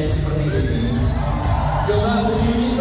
it is for me. Don't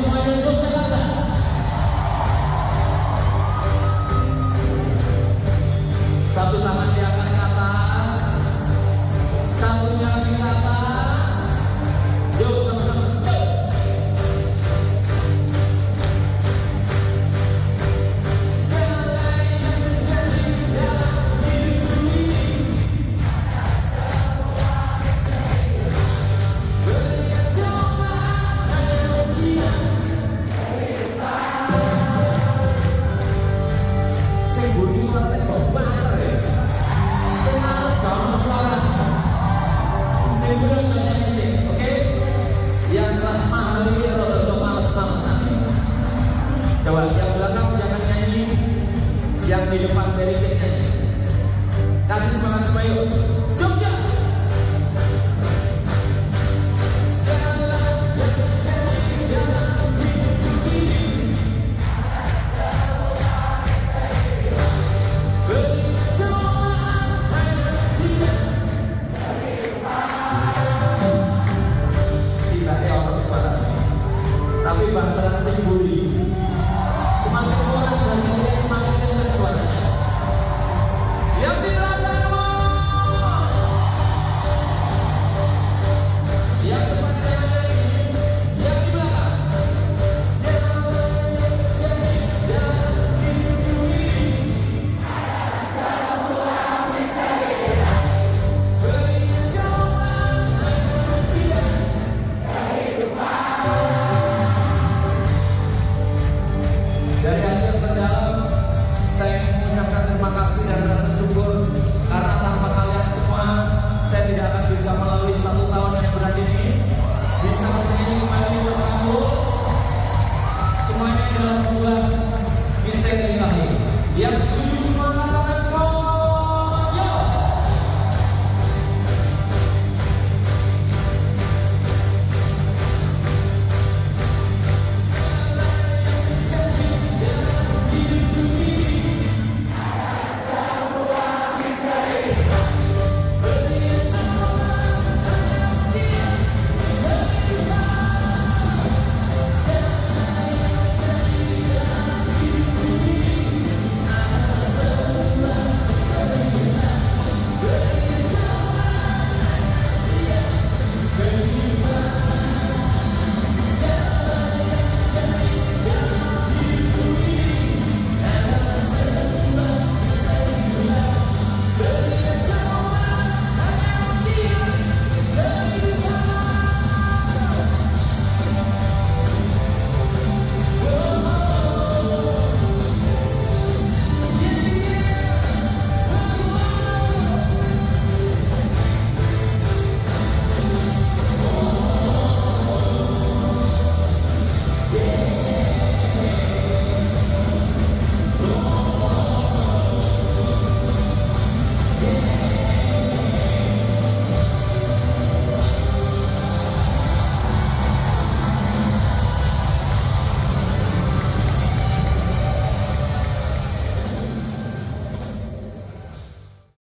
depan dari kita. Kasih semangat